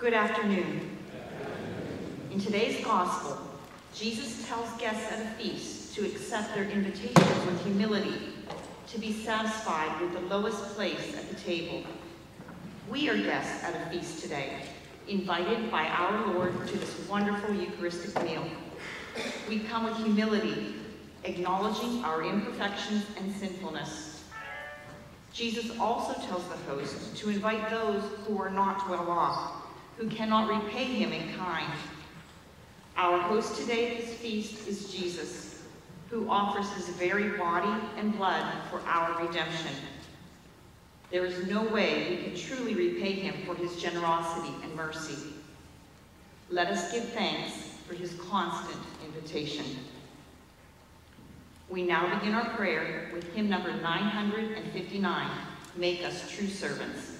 Good afternoon. In today's gospel, Jesus tells guests at a feast to accept their invitation with humility, to be satisfied with the lowest place at the table. We are guests at a feast today, invited by our Lord to this wonderful Eucharistic meal. We come with humility, acknowledging our imperfections and sinfulness. Jesus also tells the host to invite those who are not well off, who cannot repay him in kind. Our host today at this feast is Jesus, who offers his very body and blood for our redemption. There is no way we can truly repay him for his generosity and mercy. Let us give thanks for his constant invitation. We now begin our prayer with hymn number 959, Make Us True Servants.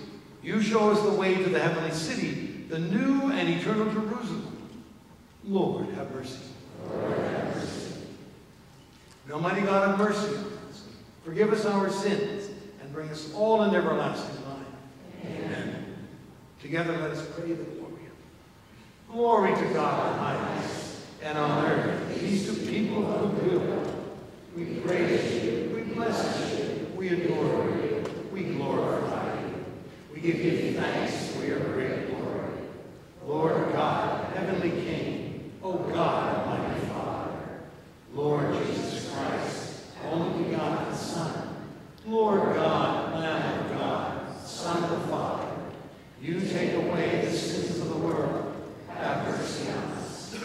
you show us the way to the heavenly city, the new and eternal Jerusalem. Lord, have mercy. Lord, have mercy. Almighty God, have mercy on us. Forgive us our sins and bring us all in everlasting life. Amen. Together let us pray the glory. Glory to God in highest, and on earth peace to people of goodwill. We praise you, we bless you, we adore you, we glorify you. Give you thanks for your great glory. Lord God, heavenly King, O God, Almighty Father, Lord Jesus Christ, only begotten Son, Lord God, Lamb of God, Son of the Father, you take away the sins of the world. Have mercy on us.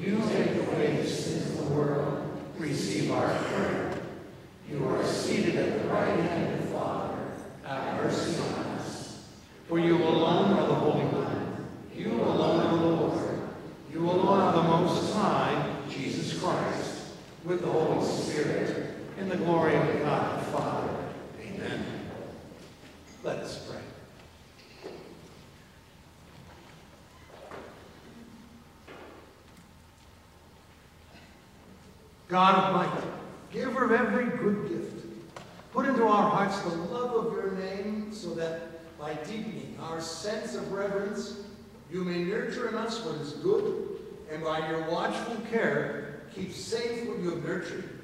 You take away the sins of the world. Receive our prayer. You are seated at the right hand of the Father. Have mercy on us. For you alone are the Holy with the Holy Spirit, in the glory of God the Father. Amen. Let us pray. God of might, giver of every good gift, put into our hearts the love of your name so that by deepening our sense of reverence, you may nurture in us what is good, and by your watchful care, keep safe what you have nurtured.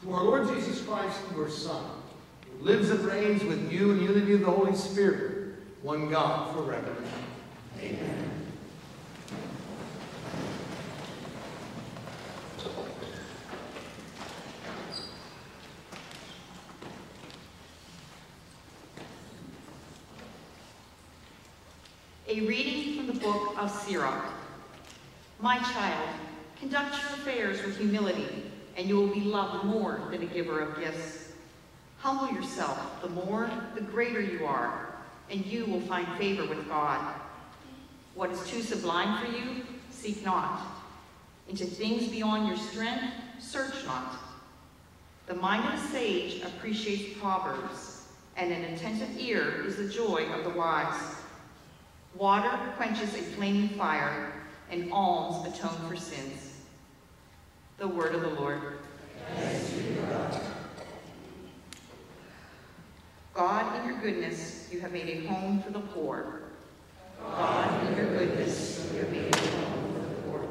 Through our Lord Jesus Christ, your Son, who lives and reigns with you in unity of the Holy Spirit, one God forever. Amen. A reading from the book of Sirach. My child, conduct your affairs with humility, and you will be loved more than a giver of gifts. Humble yourself, the more, the greater you are, and you will find favor with God. What is too sublime for you, seek not. Into things beyond your strength, search not. The mind of a sage appreciates proverbs, and an attentive ear is the joy of the wise. Water quenches a flaming fire, and alms atone for sins. The word of the Lord. God, in your goodness, you have made a home for the poor. God, in your goodness, you have made a home for the poor.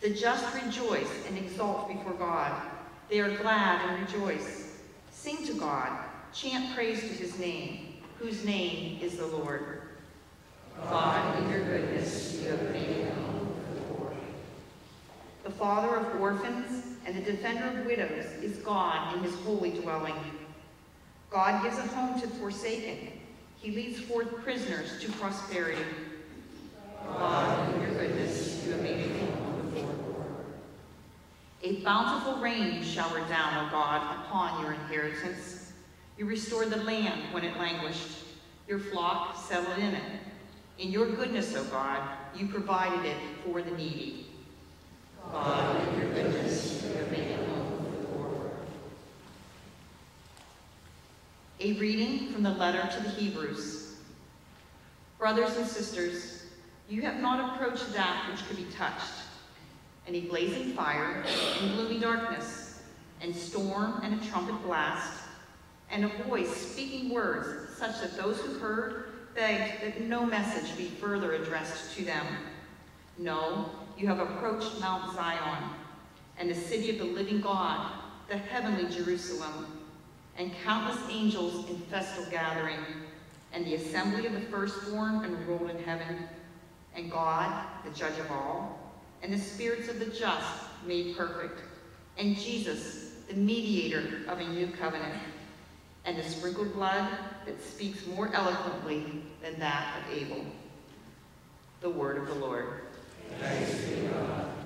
The just rejoice and exult before God. They are glad and rejoice. Sing to God, chant praise to his name, whose name is the Lord. God, in your goodness, you have made a home for the poor. The father of orphans and the defender of widows is God in his holy dwelling. God gives a home to the forsaken. He leads forth prisoners to prosperity. God, in your goodness, you have made a home the. A bountiful rain you showered down, O God, upon your inheritance. You restored the land when it languished. Your flock settled in it. In your goodness, O God, you provided it for the needy. God, your goodness, you have made. A reading from the letter to the Hebrews. Brothers and sisters, you have not approached that which could be touched. Any blazing fire and gloomy darkness, and storm and a trumpet blast, and a voice speaking words such that those who heard begged that no message be further addressed to them. No, you have approached Mount Zion, and the city of the living God, the heavenly Jerusalem, and countless angels in festal gathering, and the assembly of the firstborn enrolled in heaven, and God, the judge of all, and the spirits of the just made perfect, and Jesus, the mediator of a new covenant, and the sprinkled blood that speaks more eloquently than that of Abel. The word of the Lord. Thanks be to God.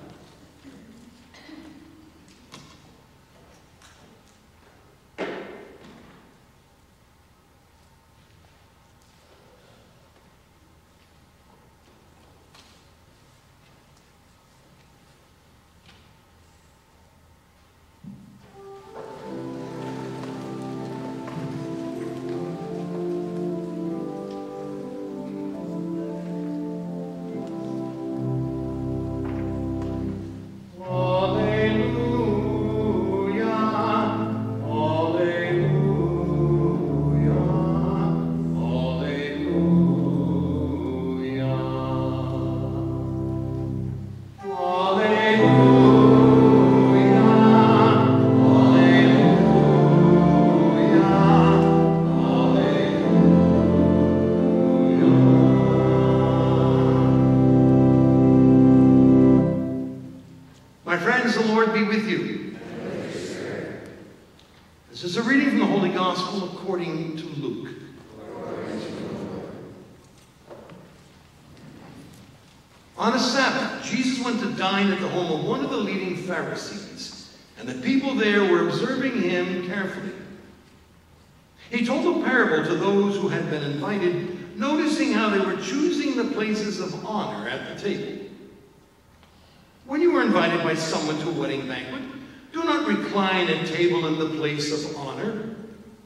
Recline at table in the place of honor.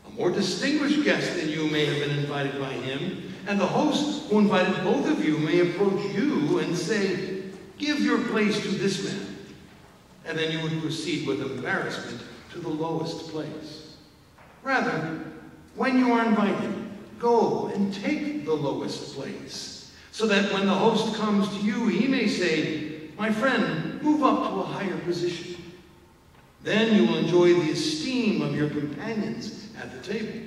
A more distinguished guest than you may have been invited by him, and the host who invited both of you may approach you and say, Give your place to this man. And then you would proceed with embarrassment to the lowest place. Rather, when you are invited, go and take the lowest place, so that when the host comes to you, he may say, My friend, move up to a higher position. Then you will enjoy the esteem of your companions at the table.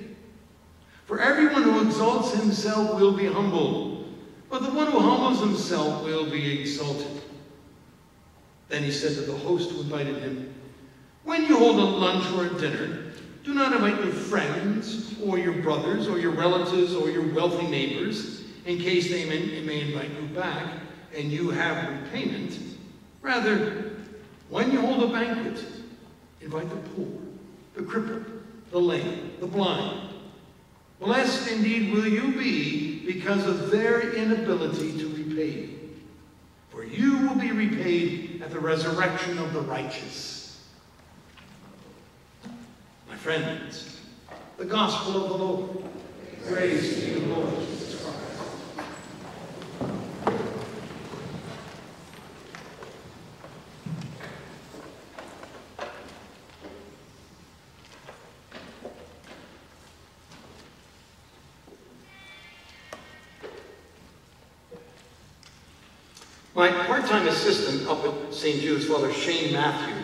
For everyone who exalts himself will be humbled, but the one who humbles himself will be exalted. Then he said to the host who invited him, When you hold a lunch or a dinner, do not invite your friends or your brothers or your relatives or your wealthy neighbors in case they may, may invite you back and you have repayment. Rather, when you hold a banquet, invite the poor, the crippled, the lame, the blind. Blessed indeed will you be because of their inability to repay you. For you will be repaid at the resurrection of the righteous. My friends, the gospel of the Lord. Praise to you, Lord St. Jude's, Father Shane Matthew,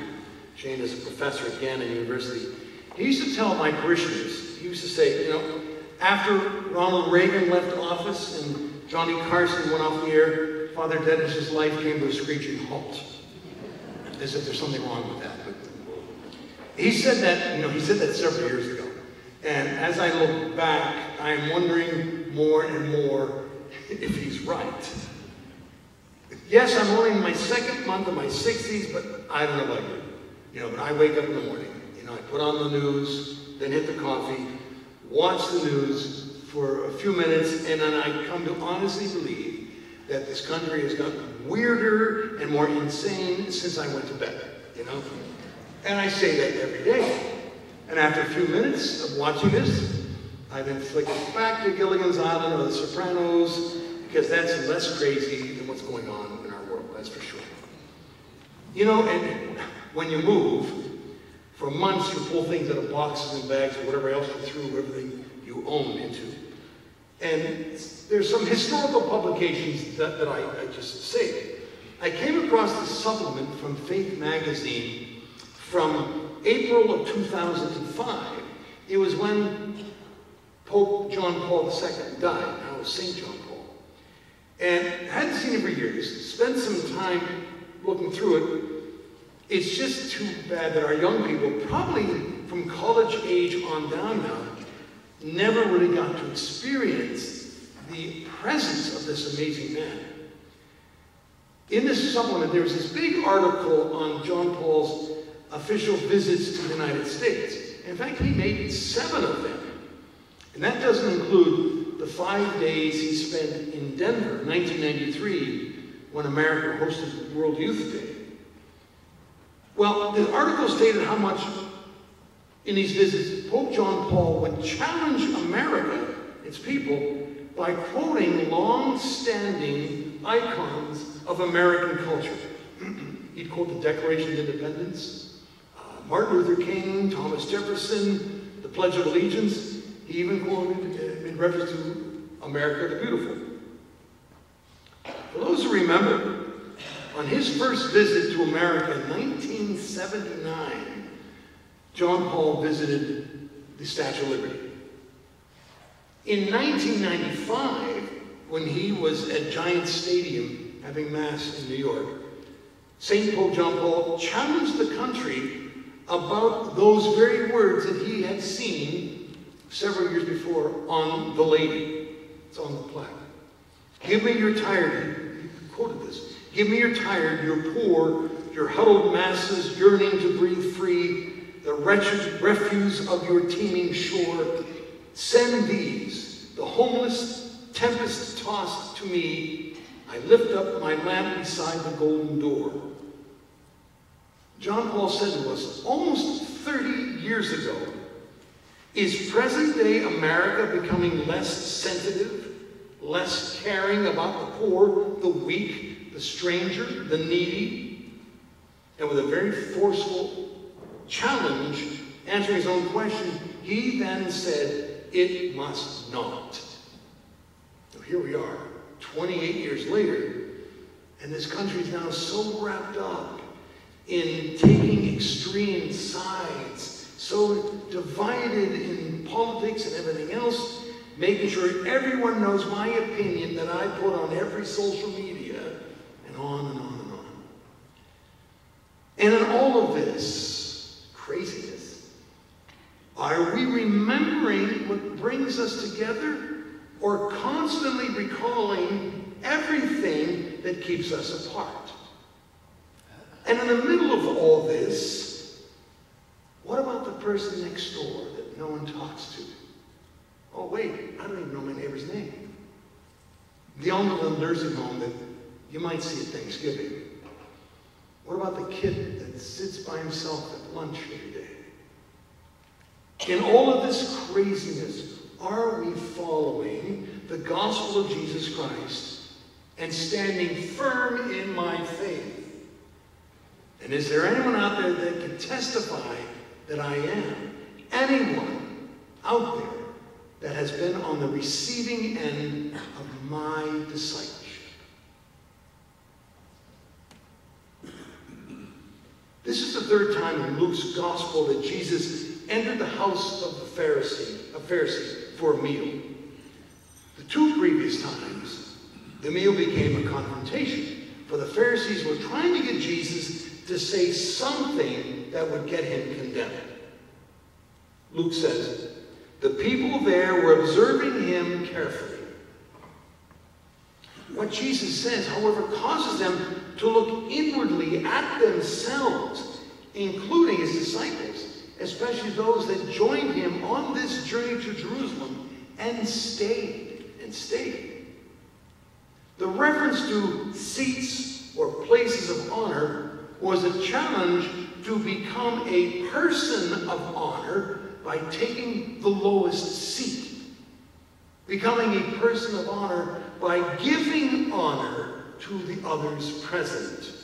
Shane is a professor at Gannon University, he used to tell my parishioners, he used to say, you know, after Ronald Reagan left office and Johnny Carson went off the air, Father Dennis's life came to a screeching halt. As if there's something wrong with that. But he said that, you know, he said that several years ago. And as I look back, I'm wondering more and more if he's right. Yes, I'm only in my second month of my 60s, but I don't know about you. You know, but I wake up in the morning, you know, I put on the news, then hit the coffee, watch the news for a few minutes, and then I come to honestly believe that this country has gotten weirder and more insane since I went to bed, you know? And I say that every day. And after a few minutes of watching this, I then flick back to Gilligan's Island or The Sopranos, because that's less crazy than what's going on in our world, that's for sure. You know, and when you move, for months you pull things out of boxes and bags or whatever else you threw everything you own into. And there's some historical publications that, that I, I just say. I came across this supplement from Faith Magazine from April of 2005. It was when Pope John Paul II died. Now was St. John Paul. And hadn't seen it for years. Spent some time looking through it. It's just too bad that our young people, probably from college age on down now, never really got to experience the presence of this amazing man. In this supplement, there was this big article on John Paul's official visits to the United States. In fact, he made seven of them. And that doesn't include the five days he spent in Denver, 1993, when America hosted World Youth Day. Well, the article stated how much in these visits Pope John Paul would challenge America, its people, by quoting long-standing icons of American culture. He'd quote the Declaration of Independence, uh, Martin Luther King, Thomas Jefferson, the Pledge of Allegiance. He even quoted uh, in reference to America the Beautiful. For those who remember, on his first visit to America in 1979, John Paul visited the Statue of Liberty. In 1995, when he was at Giant Stadium having Mass in New York, St. Pope John Paul challenged the country about those very words that he had seen several years before on The Lady. It's on the plaque. Give me your tired, he quoted this, give me your tired, your poor, your huddled masses yearning to breathe free, the wretched refuse of your teeming shore. Send these, the homeless, tempest tossed to me. I lift up my lamp beside the golden door. John Paul said to us almost 30 years ago Is present day America becoming less sensitive, less caring about the poor, the weak, the stranger, the needy? And with a very forceful challenge, answering his own question, he then said, It must not. So here we are, 28 years later, and this country is now so wrapped up in taking extreme sides, so divided in politics and everything else, making sure everyone knows my opinion that I put on every social media, and on and on and on. And in all of this craziness, are we remembering what brings us together or constantly recalling everything that keeps us apart? And in the middle of all this, what about the person next door that no one talks to? Oh, wait, I don't even know my neighbor's name. The in the nursing home that you might see at Thanksgiving. What about the kid that sits by himself at lunch every day? In all of this craziness, are we following the gospel of Jesus Christ and standing firm in my faith? And is there anyone out there that can testify that I am? Anyone out there that has been on the receiving end of my discipleship? This is the third time in Luke's gospel that Jesus entered the house of the Pharisee, a Pharisee for a meal. The two previous times, the meal became a confrontation, for the Pharisees were trying to get Jesus to say something that would get him condemned. Luke says, the people there were observing him carefully. What Jesus says, however, causes them to look inwardly at themselves, including his disciples, especially those that joined him on this journey to Jerusalem and stayed and stayed. The reference to seats or places of honor was a challenge to become a person of honor by taking the lowest seat. Becoming a person of honor by giving honor to the others present.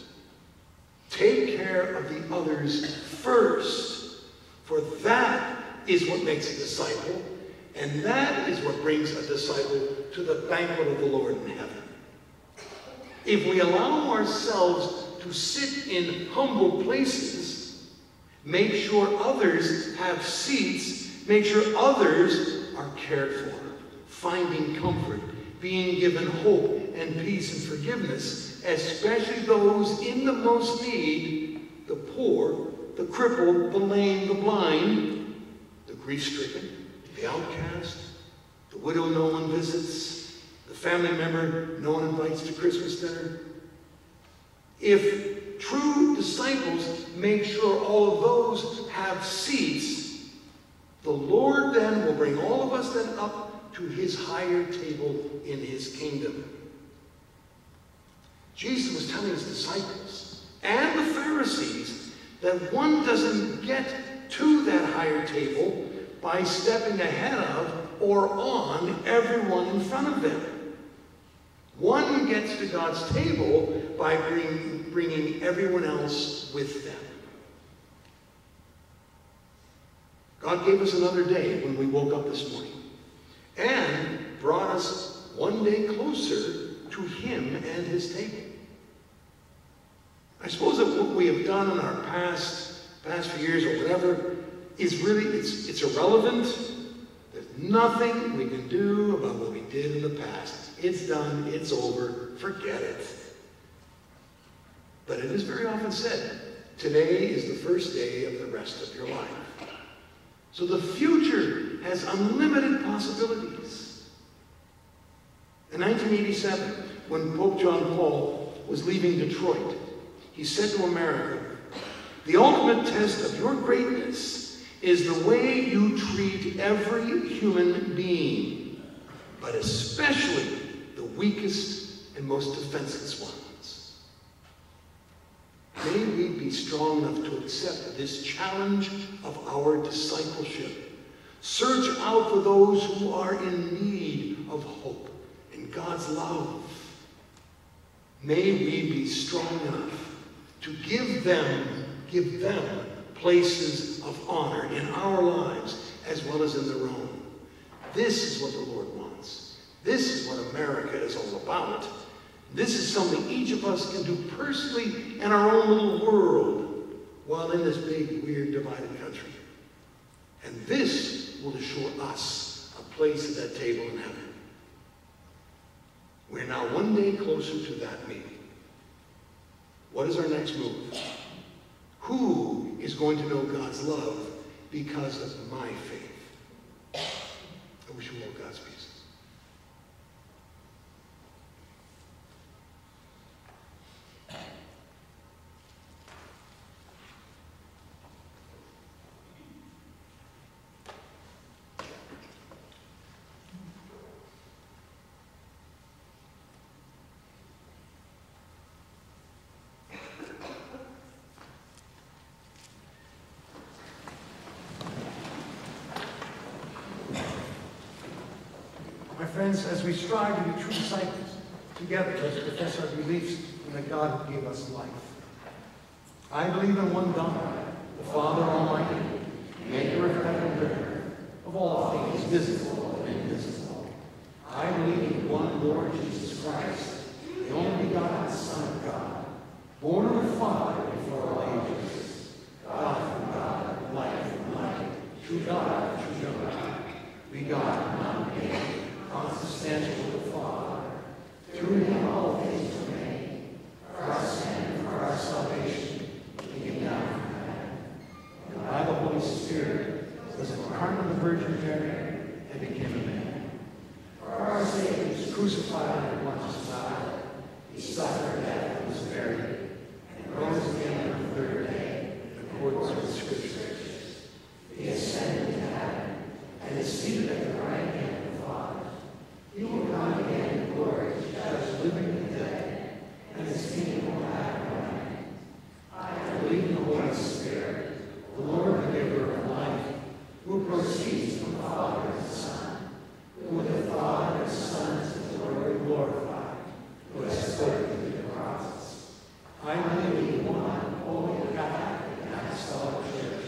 Take care of the others first, for that is what makes a disciple, and that is what brings a disciple to the banquet of the Lord in heaven. If we allow ourselves to sit in humble places, make sure others have seats, make sure others are cared for, finding comfort, being given hope and peace and forgiveness, especially those in the most need, the poor, the crippled, the lame, the blind, the grief-stricken, the outcast, the widow no one visits, the family member no one invites to Christmas dinner. If true disciples make sure all of those have seats, the Lord then will bring all of us then up to his higher table in his kingdom. Jesus was telling his disciples and the Pharisees that one doesn't get to that higher table by stepping ahead of or on everyone in front of them. One gets to God's table by bring, bringing everyone else with them. God gave us another day when we woke up this morning and brought us one day closer to Him and His table. I suppose that what we have done in our past, past few years or whatever is really, it's, it's irrelevant. There's nothing we can do about what we did in the past. It's done, it's over, forget it. But it is very often said, today is the first day of the rest of your life. So the future has unlimited possibilities. In 1987, when Pope John Paul was leaving Detroit, he said to America, the ultimate test of your greatness is the way you treat every human being, but especially the weakest and most defenseless ones. May we be strong enough to accept this challenge of our discipleship. Search out for those who are in need of hope and God's love. May we be strong enough to give them, give them places of honor in our lives as well as in their own. This is what the Lord wants. This is what America is all about. This is something each of us can do personally in our own little world while in this big, weird, divided country. And this will assure us a place at that table in heaven. We're now one day closer to that meeting. What is our next move? Who is going to know God's love because of my faith? I wish you all God's peace. My friends, as we strive to be true disciples, together let's profess our beliefs in the God who gave us life. I believe in one God, the Father Almighty, maker of heaven and earth, of all things visible and invisible. I believe in one Lord Jesus Christ, the only begotten Son of God, born of the Father before all ages, God from God, light from light, true God, true God, begotten, not made, consubstantial with the Father. Through him all things were made. For our sin and for our salvation, he came down from heaven. And by the Holy Spirit was incarnate of the Virgin Mary and became a man. For our sake he was crucified and Pontius Pilate. He suffered death and was buried, and rose again on the third day, in accordance with the Scriptures. He ascended to heaven and is seated at the right hand of the Father. He will come again in glory to judge the living and the dead, and his kingdom will have no end. I believe in the Holy Spirit, the Lord, the giver of life, who proceeds from the Father and the Son, who with the Father and the Son is the glory glorified, who has spoken through the prophets. I believe in one holy Catholic and apostolic church.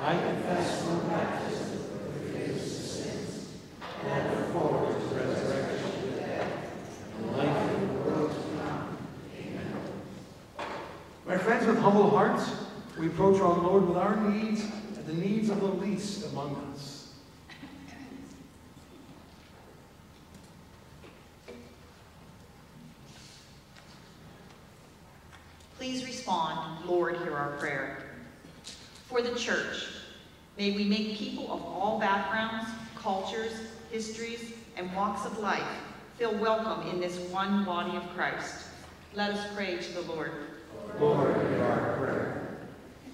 I confess one baptism for the forgiveness of sins, and I look forward to the resurrection of the dead and the life of the world to come. Amen. My friends, with humble hearts, we approach our Lord with our needs and the needs of the least among us. Please respond, Lord, hear our prayer. For the church, may we make people of all backgrounds, cultures, histories, and walks of life feel welcome in this one body of Christ. Let us pray to the Lord. Lord, hear our prayer.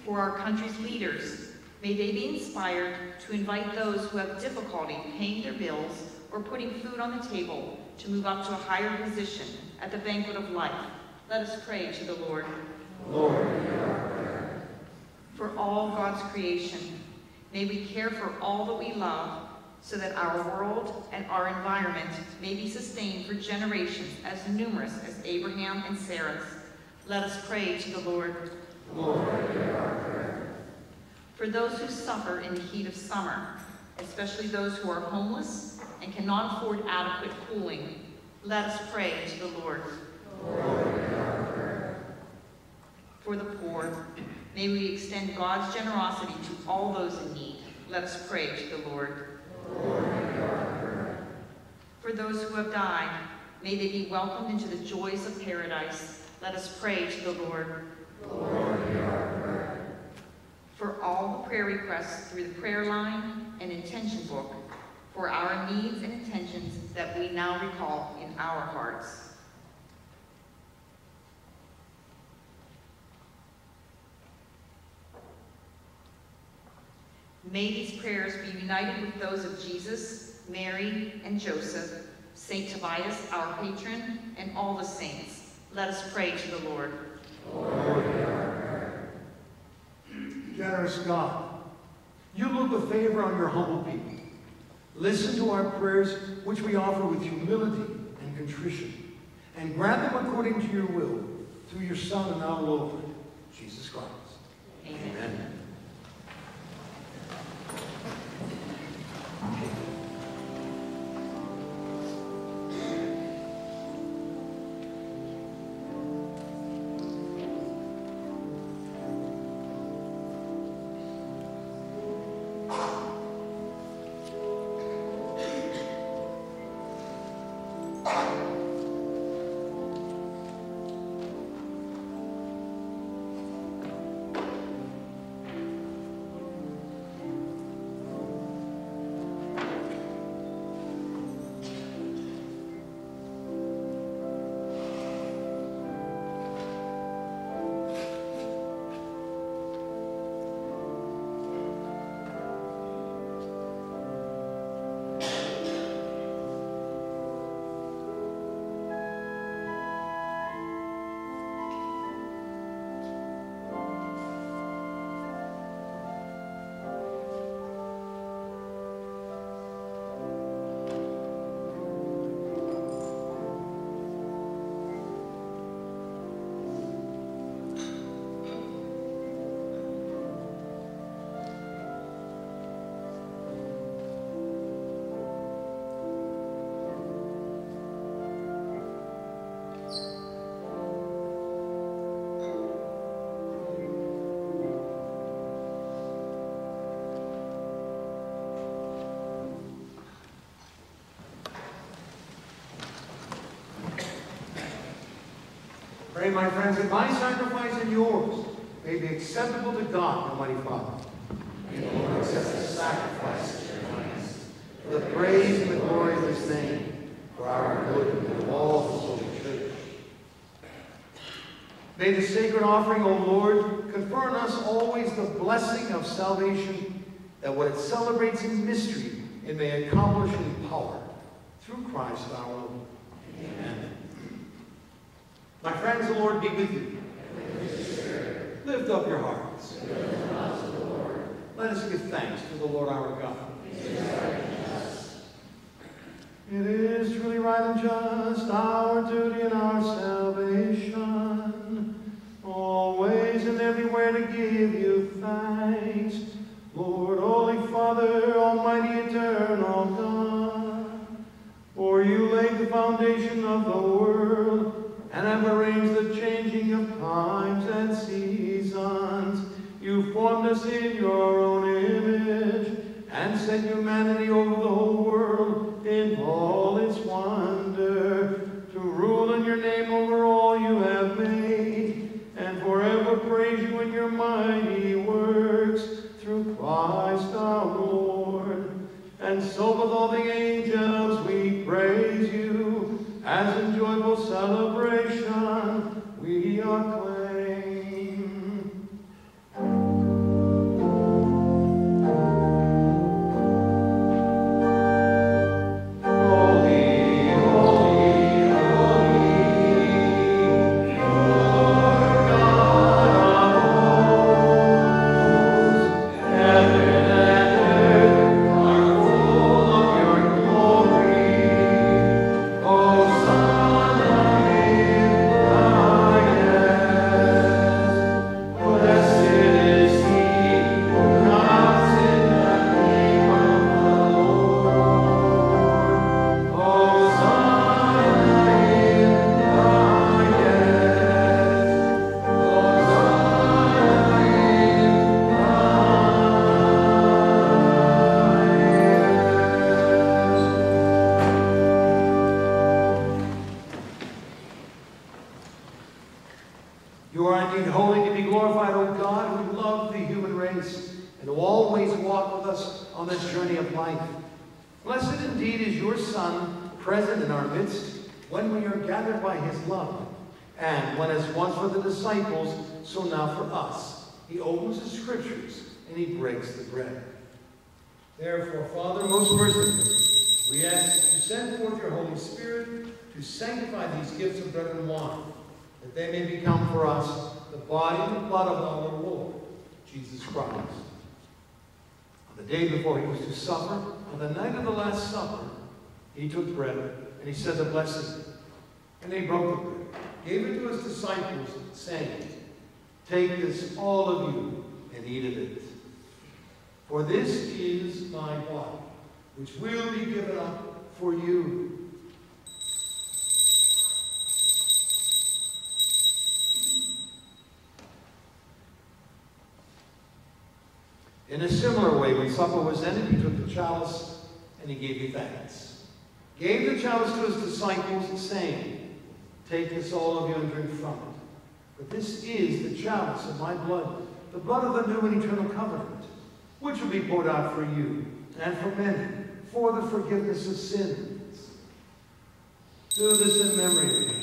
For our country's leaders, may they be inspired to invite those who have difficulty paying their bills or putting food on the table to move up to a higher position at the banquet of life. Let us pray to the Lord. Lord, hear our prayer. For all God's creation, may we care for all that we love so that our world and our environment may be sustained for generations as numerous as Abraham and Sarah's. Let us pray to the Lord. Lord, hear our prayer. For those who suffer in the heat of summer, especially those who are homeless and cannot afford adequate cooling, let us pray to the Lord. Lord, hear our prayer. For the poor, may we extend God's generosity to all those in need. Let us pray to the Lord. Lord, hear our prayer. For those who have died, may they be welcomed into the joys of paradise. Let us pray to the Lord. Lord, hear our prayer. For all the prayer requests through the prayer line and intention book, for our needs and intentions that we now recall in our hearts. May these prayers be united with those of Jesus, Mary, and Joseph, Saint Tobias, our patron, and all the saints. Let us pray to the Lord. Lord Generous God, you look with favor on your humble people. Listen to our prayers, which we offer with humility and contrition, and grant them according to your will, through your Son and our Lord, Jesus Christ. Amen. Amen. My friends, that my sacrifice and yours may be acceptable to God, Almighty Father. May the Lord accept the sacrifice of your hands for the praise and the glory of his name, for our good and of all his holy church. May the sacred offering, O Lord, confer on us always the blessing of salvation, that what it celebrates in mystery, it may accomplish in power, through Christ our Lord. Amen. My friends, the Lord be with you. Lift up your hearts. Let us give thanks to the Lord our God. It is truly right and just, our duty and our salvation, always and everywhere to give you thanks. Us in your own image and set humanity over the whole world in all its wonder, to rule in your name over all you have made, and forever praise you in your mighty works through Christ our Lord. And so with all the angels indeed is your Son, present in our midst, when we are gathered by his love. And when as once for the disciples, so now for us, he opens the scriptures and he breaks the bread. Therefore, Father, most merciful, we ask that you send forth your Holy Spirit to sanctify these gifts of bread and wine, that they may become for us the body and blood of our Lord, Jesus Christ. On the day before he was to suffer, on the night of the Last Supper, he took bread and he said the blessing. And he broke the bread, gave it to his disciples, saying, Take this, all of you, and eat of it. For this is my body, which will be given up for you. In a similar way, when supper was ended, he took the chalice and he gave you thanks. Gave the chalice to his disciples, saying, Take this, all of you, and drink from it. For this is the chalice of my blood, the blood of the new and eternal covenant, which will be poured out for you and for many for the forgiveness of sins. Do this in memory of me.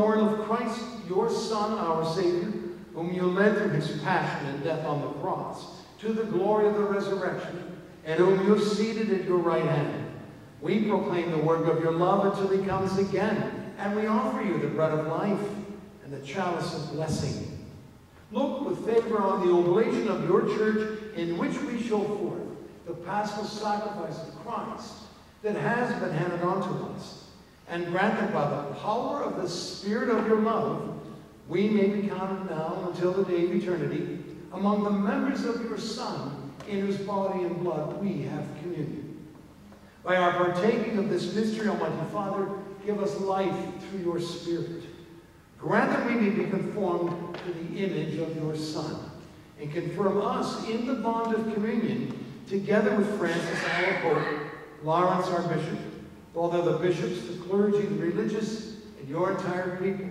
Memorial of Christ, your Son, our Savior, whom you led through his passion and death on the cross, to the glory of the resurrection, and whom you have seated at your right hand, we proclaim the work of your love until he comes again, and we offer you the bread of life and the chalice of blessing. Look with favor on the oblation of your church, in which we show forth the paschal sacrifice of Christ that has been handed on to us, and grant that by the power of the Spirit of your love, we may be counted now until the day of eternity among the members of your Son, in whose body and blood we have communion. By our partaking of this mystery, Almighty Father, give us life through your Spirit. Grant that we may be conformed to the image of your Son, and confirm us in the bond of communion, together with Francis, our Pope, Lawrence, our Bishop, all the bishops, the clergy, the religious, and your entire people,